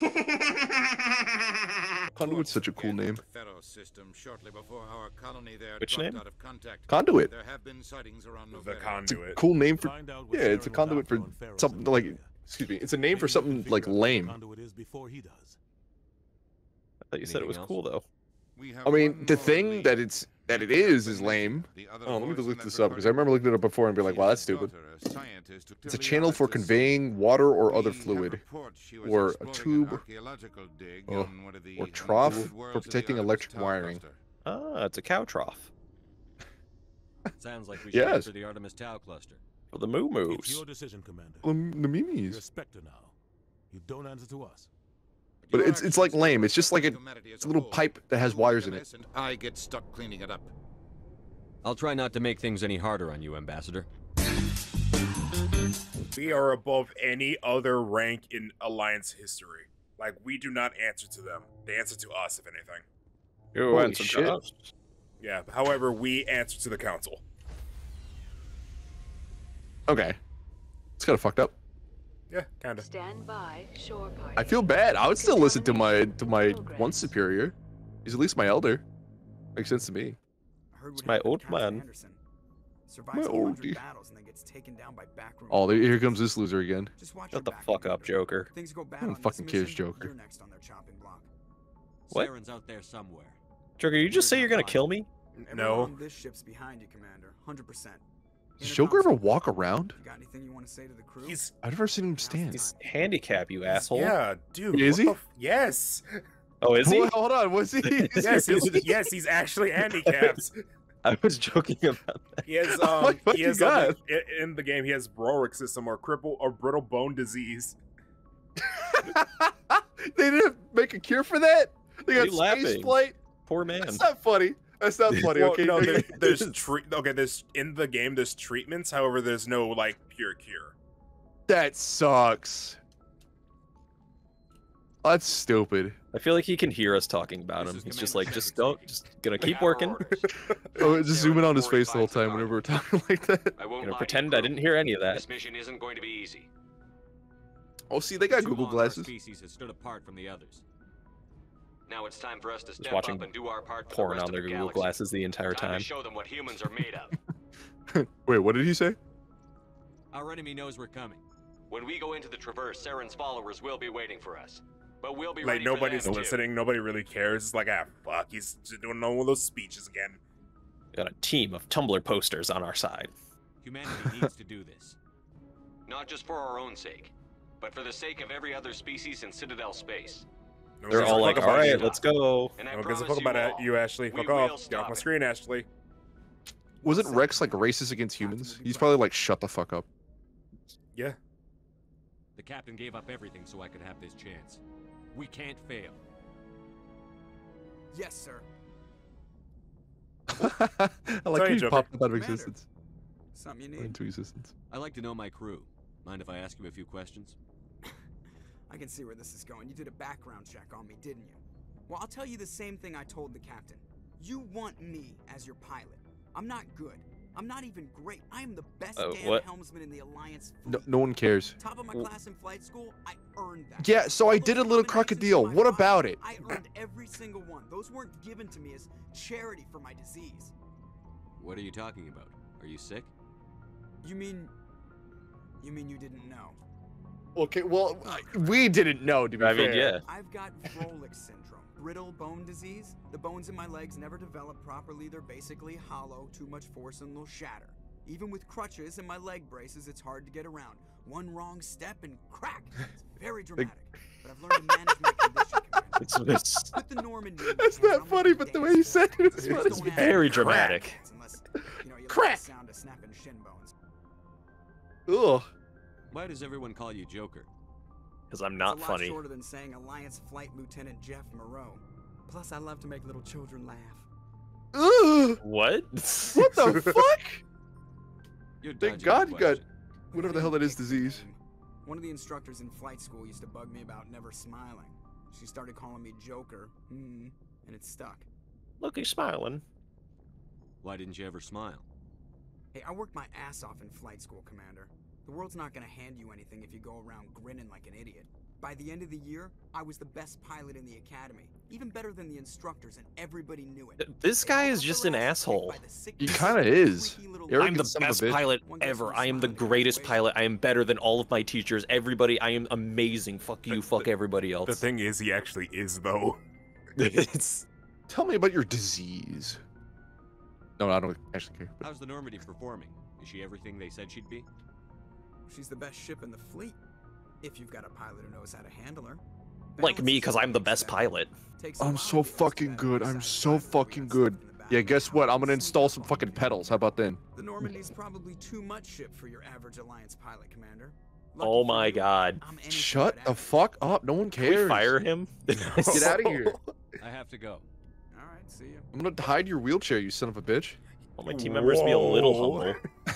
Conduit's such a cool name. Faro system shortly before our colony there Which name? out of contact. Conduit. There have been sightings around The Noveria. It's a conduit. cool name for. Find out what Yeah, it's a conduit for Wadafro and Pharaoh's something like. Excuse me. It's a name for something like figure out what lame. Conduit is before he does. I thought you said it was cool though. I mean, the thing that it's that it is is lame. Oh, let me look this up because I remember looking it up before and be like, "Wow, that's stupid." daughter, a scientist who It's a channel for conveying water or other fluid, reports she was or a tube, archaeological dig or- on one of the or trough for worlds of the protecting electric wiring. Ah, it's a cow trough Sounds like we should Yes. enter the Artemis Tau cluster. for the moo It's moos. your decision, Commander. The, the You're a. Spectre now. You don't answer to us. But it's- it's like lame. It's just like a- affect humanity as It's a little pipe that has wires in it. And I get stuck cleaning it up. I'll try not to make things any harder on you, Ambassador. We are above any other rank in Alliance history. Like we do not answer to them. They answer to us, if anything. You Holy answer to us. Yeah. However, we answer to the council. Okay, it's kind of fucked up. Yeah, kind of. Stand by, shore party. I feel bad. I would still listen to my to my one superior. He's at least my elder. Makes sense to me. I heard It's my old man. Anderson. Survives My 200 oldie. battles and then gets taken down by backroom. Oh, there- here comes this loser again. Just watch Shut the fuck up, Joker. Things go bad Who on this fucking cares, Joker? You're next on their chopping block. What? Saren's out there somewhere. Joker, you just say you're gonna kill me? No. this ship's behind you, Commander. 100%. Does Joker ever walk around? You got anything you want to say to the crew? He's I've never seen him stand. He's handicap, you asshole. yeah, dude. Is he? yes. Oh, is he? Wait, hold on, was he? Is yes, he he's, really? yes, he's actually handicapped. I was joking about that. He has What- um what he you has um, in the game he has Brorick system or cripple or brittle bone disease. they didn't make a cure for that. They got are you space laughing? flight. Poor man. That's not funny. That's not funny. Well, okay, no, there, there's treat okay, there's in the game there's treatments, however, there's no like pure cure. that sucks. Oh, that's stupid. I feel like he can hear us talking about This him. He's just like, just don't, just gonna keep have our working. orders. Oh, just zooming on his face the whole time whenever we're talking like that. I won't Gonna pretend I didn't hear any of that. This mission isn't going to be easy. Oh, see, they got Google long glasses. species has stood apart from the others. Now it's time for us to step watching up and do our part for the Porn rest on of their the Google galaxy. glasses the entire Time time. to show them what humans are made of. Wait, what did he say? Our enemy knows we're coming. when we go into the Traverse, Saren's followers will be waiting for us. But we'll be Like ready nobody's for them too. listening, nobody really cares. It's like ah fuck, he's just doing one of those speeches again. Got a team of Tumblr posters on our side. Humanity needs to do this. Not just for our own sake, but for the sake of every other species in Citadel space. No They're all like, fuck all about right, you. let's go. And No one gives a fuck about all, it. You, Ashley. Fuck off. Get off my it. screen, Ashley. Wasn't Wrex like racist against humans? He's probably like, shut the fuck up. Yeah. The captain gave up everything so I could have this chance. We can't fail. Yes, sir. I like Sorry, how you Joker. popped up out of existence. Something you need? into existence. I like to know my crew. Mind if I ask you a few questions? I can see where this is going. You did a background check on me, didn't you? Well, I'll tell you the same thing I told the captain. You want me as your pilot. I'm not good. I'm not even great. I am the best Uh, damn what? helmsman in the Alliance No, no one cares. Top of my W- class in flight school, I earned that. Yeah, so I did a little crocodile. What father, about it? I earned every single one. Those weren't given to me as charity for my disease. What are you talking about? Are you sick? You mean... You mean you didn't know? Okay, well, we didn't know, to be I mean, yeah. I've got Vrolik syndrome, brittle bone disease. The bones in my legs never develop properly. They're basically hollow, too much force and they'll shatter. Even with crutches and my leg braces, it's hard to get around. One wrong step and crack. It's very dramatic. But I've learned to manage my condition. It's, it's Put the Normandy in That's not funny, but the way you dance said it is Just funny. don't very dramatic. cracks Unless, you know, you like Crack. the sound of snapping shin bones. Ugh. Why does everyone call you Joker? because I'm not It's not a lot funny. shorter than saying Alliance Flight Lieutenant Jeff Moreau. Plus, I love to make little children laugh. Ugh. What? What the fuck? You're Thank dodging God you got whatever the hell that is disease. One of the instructors in flight school used to bug me about never smiling. She started calling me Joker, mm, and it stuck. Look, he's smiling. Why didn't you ever smile? Hey, I worked my ass off in flight school, Commander. The world's not gonna hand you anything if you go around grinning like an idiot. By the end of the year, I was the best pilot in the academy, even better than the instructors, and everybody knew it. This They guy is just an asshole. by the sick He kinda is. squeaky I'm the son of a best pilot ever. I am the smiling face. greatest pilot. I am better than all of my teachers. Everybody, I am amazing. Fuck you. Fuck everybody else. The thing is, he actually is though. it's Tell me about your disease. No, I don't actually care. but- How's the Normandy performing? Is she everything they said she'd be? She's the best ship in the fleet, if you've got a pilot who knows how to handle her. like me because I'm the best pilot. Takes a I'm so fucking good. I'm so fucking good. stuff in the back Yeah, guess what? I'm gonna install some fucking pedals. How about then? The Normandy's probably too much ship for your average Alliance pilot, Commander. Lucky Oh my you, god. Shut the fuck up. No one Can we cares. fire him? Get out of here. I have to go. All right, see you. I'm gonna hide your wheelchair, you son of a bitch. All my team members be a little humble.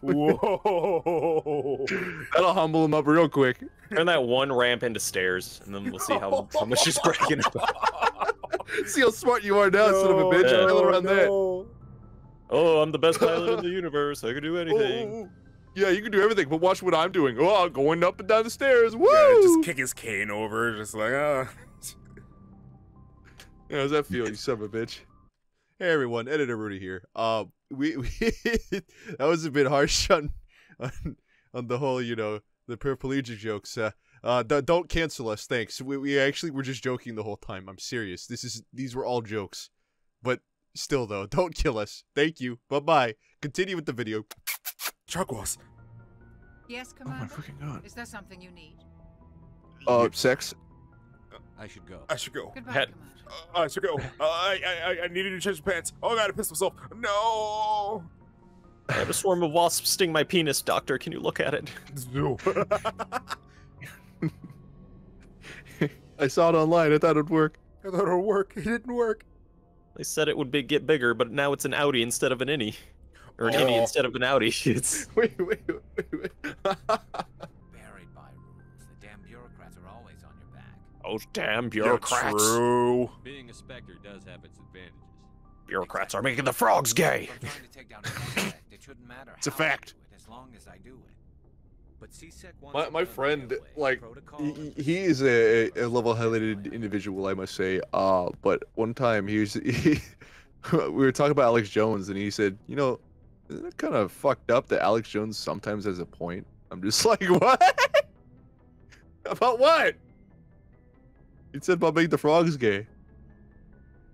Whoa! That'll humble him up real quick. Turn that one ramp into stairs, and then we'll see how, how much he's breaking up. See how smart you are now, son of a bitch. no, Bail around that. Oh, I'm the best pilot in the universe. I can do anything. Oh, yeah, you can do everything, but watch what I'm doing. Oh, I'm going up and down the stairs. Woo! Yeah, just kick his cane over, just like ah. Yeah, how's that feel, you son of a bitch? Hey everyone, Editor Rudy here. Uh, we, we that was a bit harsh on, on on the whole, you know, the paraplegic jokes. Uh, uh, don't cancel us, thanks. We we actually were just joking the whole time. I'm serious. This is these were all jokes, but still though, don't kill us. Thank you. Bye bye. Continue with the video. Chuckles. Yes, come on. Oh my Commander? fucking god. Is there something you need? Uh, sex. I should go. I should go. Goodbye, Had- Commander. Uh, I should go. Uh, I, I I- I needed to change my pants. Oh, I gotta piss myself. No. I have a swarm of wasps sting my penis, Doctor. Can you look at it? No. I saw it online. I thought it'd work. I thought it would work. It didn't work. They said it would be, get bigger, but now it's an Audi instead of an innie. Or an innie Oh. instead of an Audi. It's Wait, wait, wait, wait. Those damn Yeah, bureaucrats. true. Being a Spectre does have its advantages. bureaucrats are making the frogs gay. If I'm trying to take down a it shouldn't matter It's a fact. It, as long as I do it. But C-Sec My, my friend, like, he, he is a, a level-headed individual, I must say. Uh, but one time he was, he, we were talking about Alex Jones, and he said, "You know, isn't it kind of fucked up that Alex Jones sometimes has a point?" I'm just like, "What? about what?" He said about making the frogs gay.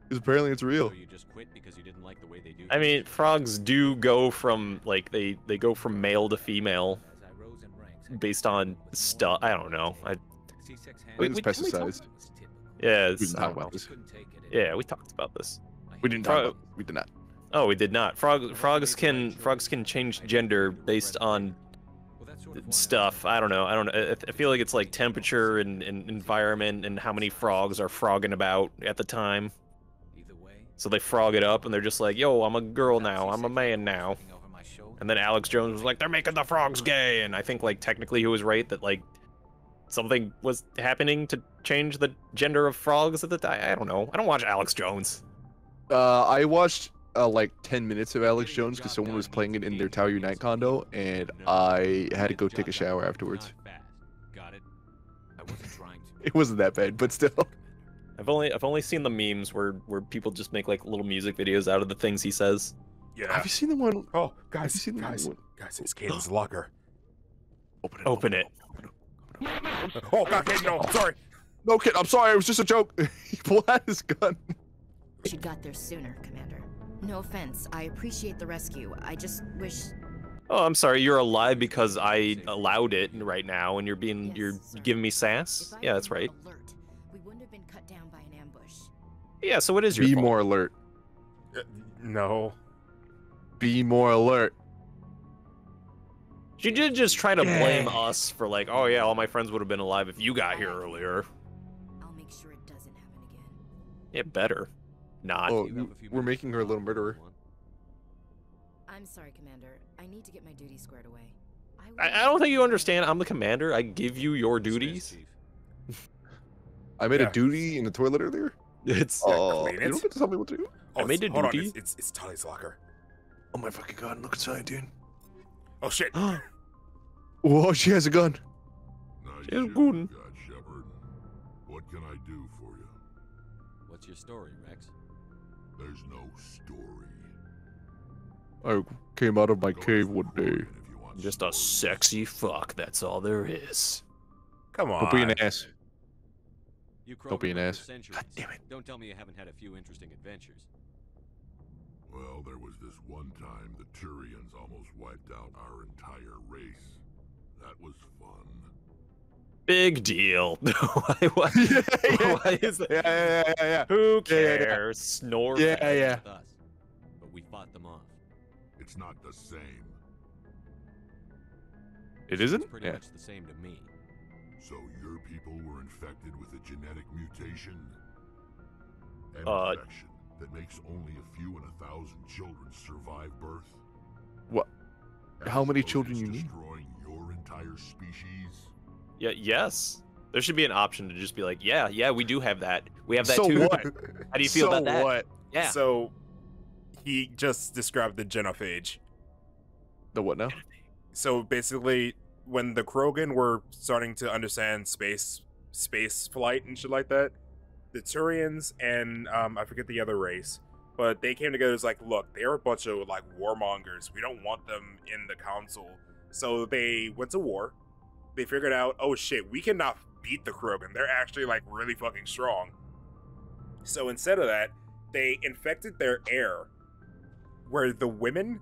Because apparently it's real. So you just quit because you didn't like the way they do I mean, frogs do go from like they they go from male to female as I rose in ranks, I based on stuff. I don't know. I C-Sec's I think it's Wait, didn't we talk- pesticides. yeah, We it's, didn't I talk don't know. about this. Couldn't take it Yeah, we talked about this. We didn't talk Frog- about. We did not. Oh, we did not. Frog frogs can frogs can change gender based on stuff. I don't know. I don't know. I- I feel like it's like temperature and, and environment and how many frogs are frogging about at the time. So they frog it up and they're just like, "Yo, I'm a girl now. I'm a man now." looking over my shoulder. And then Alex Jones was like, "They're making the frogs gay," and I think like technically he was right that like something was happening to change the gender of frogs at the time. I don't know. I don't watch Alex Jones. Uh, I watched uh, like 10 minutes of Alex Jones because someone was playing it in their Tower Unite condo, and I had to go take a shower afterwards. Got it? I wasn't trying to. It wasn't that bad, but still. I've only I've only seen the memes where where people just make like little music videos out of the things he says. Yeah. Have you seen the one? Oh, Have guys, you seen the guys, one? guys, it's Kaidan's locker. Open it. Open it. Oh, God, Caden, no, sorry. No, kid, I'm sorry. It was just a joke. he pulled out his gun. She got there sooner, Commander. No offense, I appreciate the rescue. I just wish. Oh, I'm sorry. You're alive because I allowed it right now, and you're being Yes, you're sir. giving me sass. Yeah, that's right. Alert, we wouldn't have been cut down by an ambush. Yeah, so what is your Be fault. more alert. Uh, no. Be more alert. You did just try to blame us for like, oh yeah, all my friends would have been alive if you got here earlier. I'll make sure it doesn't happen again. It better not. Oh, You have a few we're making her a little murderer. I'm sorry, Commander. I need to get my duties squared away. I, I don't think you understand. I'm the commander. I give you your duties. I made Yeah. a duty in the toilet earlier. It's Oh, clean you don't get to tell me what to do. Oh, made it's- a hold on, duty. it's, it's, it's Tali's locker. Oh my fucking god! Look inside, dude. Oh, shit. Whoa, she has a gun. Yeah, good. What can I do for you? What's your story, Wrex? There's no story. I came out of my cave one day. Just a sexy fuck. That's all there is. Come on. Don't be an ass. You Don't be an Krogan ass. for centuries. Don't tell me you haven't had a few interesting adventures. Well, there was this one time the Turians almost wiped out our entire race. That was fun. Big deal. why, why, why is that? Yeah, yeah, yeah, yeah. Who Yeah, yeah, yeah. cares? Snore. Yeah, yeah. With us. But we fought them off. It's not the same. It isn't? It's pretty Yeah. much the same to me. So your people were infected with a genetic mutation? An Uh, infection that makes only a few in a thousand children survive birth? What? As How many children to you need? Destroying your entire species? Yeah. Yes. There should be an option to just be like, yeah, yeah, we do have that. We have that so too. what? How do you feel so about that? what? Yeah. So he just described the genophage. The what now? So basically, when the Krogan were starting to understand space, space flight and shit like that, the Turians and um, I forget the other race, but they came together as like, look, they're a bunch of like warmongers. We don't want them in the council. So they went to war. They figured out, oh shit, we cannot beat the Krogan. They're actually like really fucking strong. So instead of that, they infected their air, where the women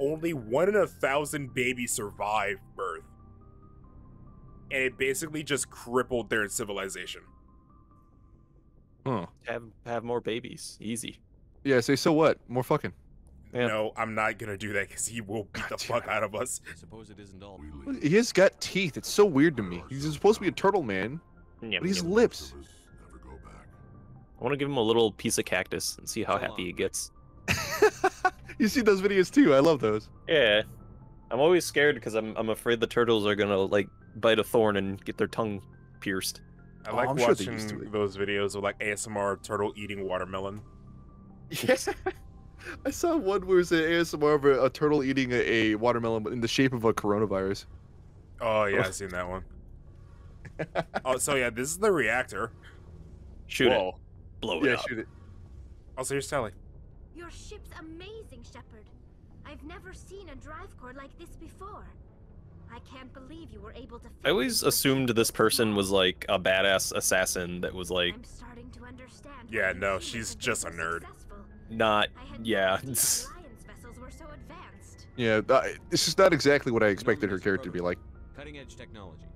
only one in a thousand babies survive birth. And it basically just crippled their civilization. Huh. Have have more babies. Easy. Yeah, say so what? More fucking. Yeah. No, I'm not gonna do that because he will beat the fuck out of us. I suppose it isn't all. He has got teeth. It's so weird to me. He's supposed to be a turtle man, Yum, but he's yum. lips. I want to give him a little piece of cactus and see how happy he gets. you see those videos too. I love those. Yeah. I'm always scared because I'm I'm afraid the turtles are gonna like bite a thorn and get their tongue pierced. I Oh, like I'm sure they're watching used to it. those videos of like ASMR turtle eating watermelon. Yes. I saw one where it's an ASMR of a, a turtle eating a, a watermelon in the shape of a coronavirus. Oh yeah, I've seen that one. oh, so yeah, this is the reactor. Shoot Whoa. it. Blow it Yeah, up. shoot it. Oh, also, here's Sally. Your ship's amazing, Shepard. I've never seen a drive core like this before. I can't believe you were able to. I always assumed this person was like a badass assassin that was like I'm starting to understand. Yeah, no, she's just a nerd. Not yeah. Alliance vessels were so advanced. Yeah, this is not exactly what I expected her character to be like. Cutting edge technology.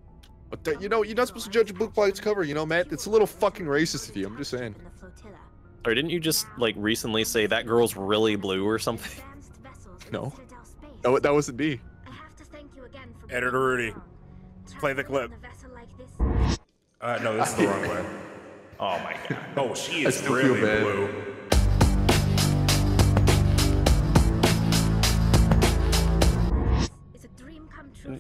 But that, you know, you're not supposed to judge a book by its cover, you know, Matt. It's a little fucking racist of you. I'm just saying. or didn't you just like recently say that girl's really blue or something? No, that, that wasn't me. Editor Rudy, play the clip. Uh, no, this is the wrong way. Oh my god. Oh, she is really blue.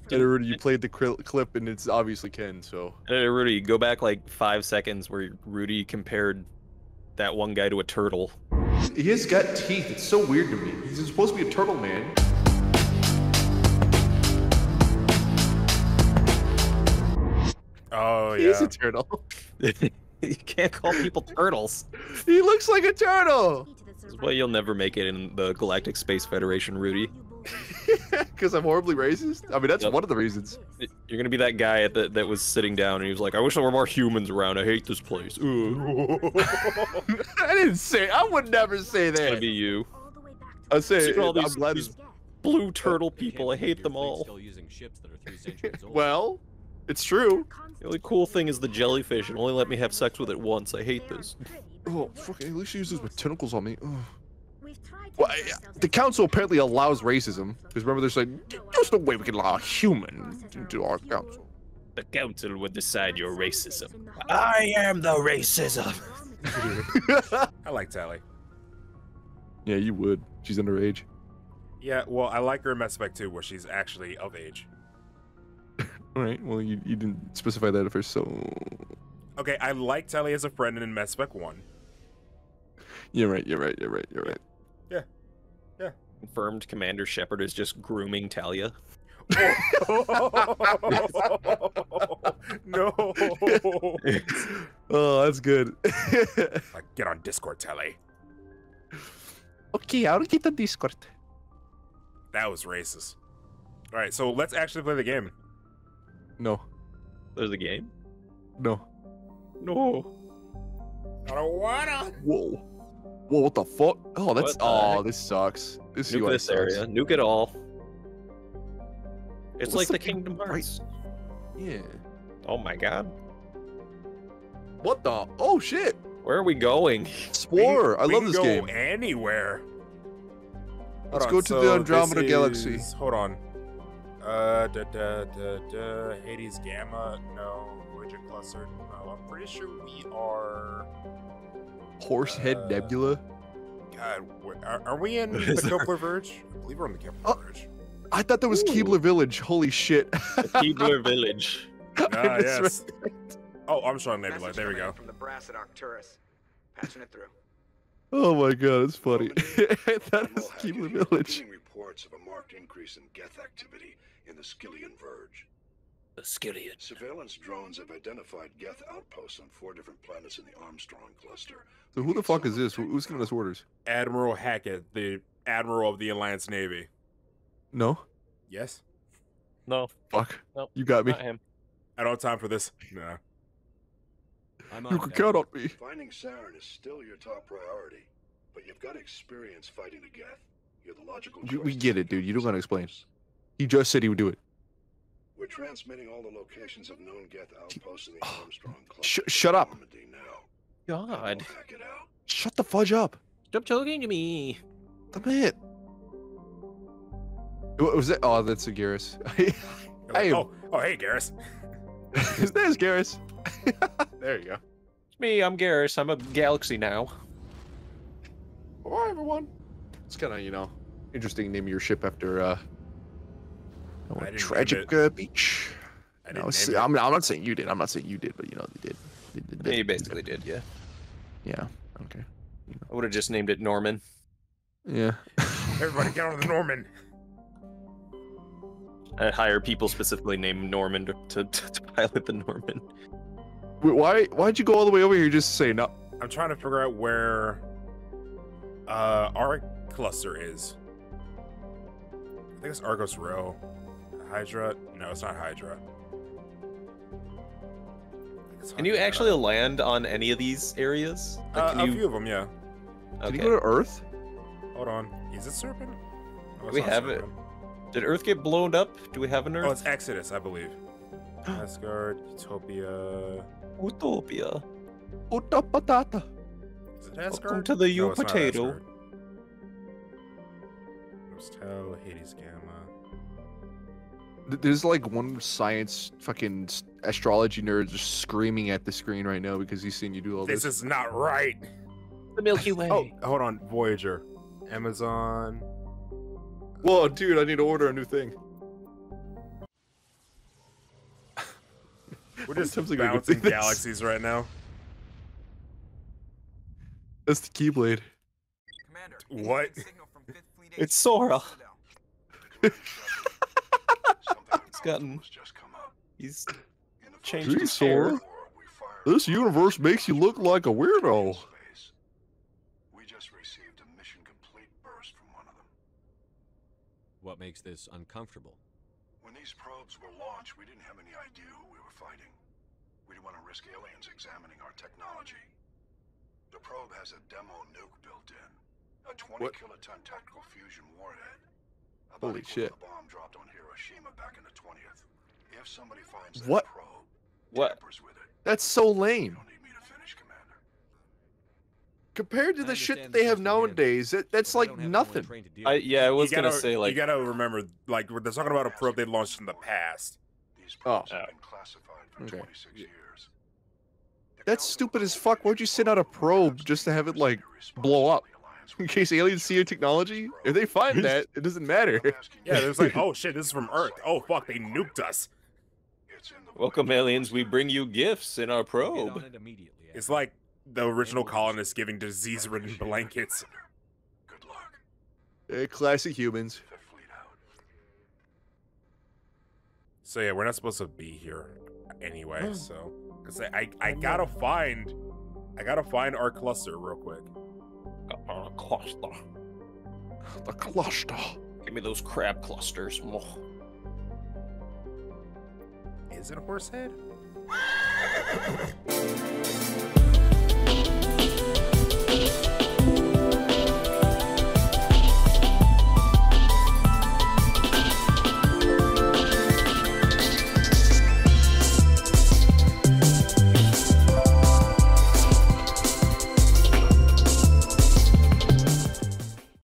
Come true. And already you played the clip, and it's obviously Ken. So Hey, Rudy, go back like five seconds where Rudy compared that one guy to a turtle. he has got teeth. It's so weird to me. He's supposed to be a turtle man. Oh He is yeah. a turtle. you can't call people turtles. he looks like a turtle. Well, you'll never make it in the Galactic Space Federation, Rudy. Because I'm horribly racist. I mean, that's Yep. one of the reasons. You're gonna be that guy at the, that was sitting down and he was like, "I wish there were more humans around. I hate this place." I didn't say. I would never say It's gonna be you. I say. See all I'm glad. these blue turtle people. I hate them all. Still using ships that are three centuries old. Well, it's true. The only cool thing is the jellyfish, and only let me have sex with it once. I hate this. Oh, fucking! At least she uses with tentacles on me. Ugh. Well, I, the council apparently allows racism because remember, there's like, there's no way we can allow a human into our council. The council would decide your racism. I am the racism. I like Tali. yeah, you would. She's underage. Yeah, well, I like her in Mass Effect 2 where she's actually of age. All right. Well, you, you didn't specify that at first, so Okay, I like Tali as a friend in Mass Effect 1. you're right. You're right. You're right. You're right. Yeah. Yeah. Confirmed Commander Shepard is just grooming Talia. no. oh, that's good. like, get on Discord, Tali. okay, I'll get the Discord. That was racist. All right, so let's actually play the game. No, There's a game. no. No. I don't wanna. Whoa. Whoa, what the fuck? Oh, that's oh, heck? this sucks. This Nuke UI this sucks. area. Nuke it all. It's What's like the the big Kingdom right- Hearts. Yeah. Oh my god. What the? Oh shit! Where are we going? Explorer. I We love can this go game. anywhere. Let's Hold go on, to the Andromeda this Galaxy. Hold on. Uh, da, da, da, da, Hades Gamma, no. Voyager Cluster, no. I'm pretty sure we are. Horsehead Uh, Nebula. God, are, are we in the there- Kepler Verge? I believe we're on the Kepler Oh. Verge. I thought that was Keebler Village. Holy shit. Keebler Village. Oh, I Ah, yes. misread- Oh, Armstrong Nebula. Message There we go. From the brass at Arcturus. Patching it through. Oh my god, it's funny. that is thought it was Mohat, Keebler Village. reports of a marked increase in Geth activity in the Skyllian Verge. The Skyllian. Surveillance drones have identified Geth outposts on four different planets in the Armstrong cluster. So who the fuck is this? Who's giving us orders? Admiral Hackett, the Admiral of the Alliance Navy. No? Yes? No. Fuck. Nope. You got me. Not him. I don't have time for this. No. I'm You on can it, count on me. Finding Saren is still your top priority, but you've got experience fighting the Geth. You're the logical We- choice we get it, dude. You don't over gotta explain. He just said he would do it. We're transmitting all the locations of known Geth outposts in the Armstrong cluster. Sh- shut up. Now. God. We'll hack it out. Shut the fudge up. Stop talking to me. Stop it. What was that? Oh, that's a Garrus. Hey, Oh, oh, hey, Garrus. there's Garrus. there you go. It's me, I'm Garrus. I'm a galaxy now. Hi, everyone. It's kind of, you know, interesting name your ship after, uh, I didn't name Tragic uh, Beach. I No, didn't s- name it. I'm, I'm not saying you did. I'm not saying you did, but you know, they did. They did, Yeah, they- you basically did, yeah. Yeah. Okay. I would have just named it Norman. Yeah. Everybody get on the Norman. I hire people specifically named Norman to, to, to pilot the Norman. Wait, why? Why'd you go all the way over here just to say no? I'm trying to figure out where uh our cluster is. I think it's Argos Rho. Hydra? No, it's not Hydra. It's Can you Hydra. actually land on any of these areas? Like, Uh, can a you... few of them, yeah. Did Okay. you go to Earth? Hold on. Is it Serpent? Oh, We not have it. Did Earth get blown up? Do we have an Oh, Earth? it's Exodus, I believe. Asgard, Utopia. Utopia. Uta patata. Is it Welcome to the No, U it's not potato. Asgard. Nostel, Hades Gamma. Th- There's like one science fucking astrology nerd just screaming at the screen right now because he's seen you do all This this. is not right. The Milky Way. Oh, hold on. Voyager. Amazon. Whoa, dude! I need to order a new thing. We're just times am I gonna bouncing do this? galaxies right now. That's the Keyblade. Commander. What? Signal from Fifth Fleet It's Sora. Something He's gotten. just come up. He's changed Gee, his hair. Sora. we This universe makes you look like a weirdo. We just received a mission complete burst from one of them. What makes this uncomfortable? When these probes were launched, we didn't have any idea who we were fighting. We didn't want to risk aliens examining our technology. The probe has a demo nuke built in. A 20 What? kiloton tactical fusion warhead. About Holy shit. The bomb dropped on Hiroshima back in the 20th. If somebody finds that What? probe, What? with it, That's so you lame. don't need me to finish, Commander. Compared to I the shit that they have system you're in, nowadays, that, that's but I like don't have anyone nothing. trained to deal I yeah, I was you gonna gotta, say like you gotta remember, like they're talking about a probe they launched in the past. These oh. probes Oh. have been classified for Okay. 26 years. That's stupid as fuck. Why'd you send out a probe just to have it, like, blow up? To the Alliance In case aliens see your technology, if they find that, it doesn't matter. I'm Yeah, you, there's like, oh shit, this is from Earth. Oh fuck, they nuked us. it's in the Welcome aliens, we bring you gifts in our We'll get on probe. It's like the original colonists giving disease-ridden blankets. Good luck. Eh, classic humans. Fifth Fleet out. So yeah, we're not supposed to be here anyway. So, cause I I, I gotta find I gotta find our cluster real quick. Uh, cluster. The cluster. Give me those crab clusters. Oh. Is it a horse head?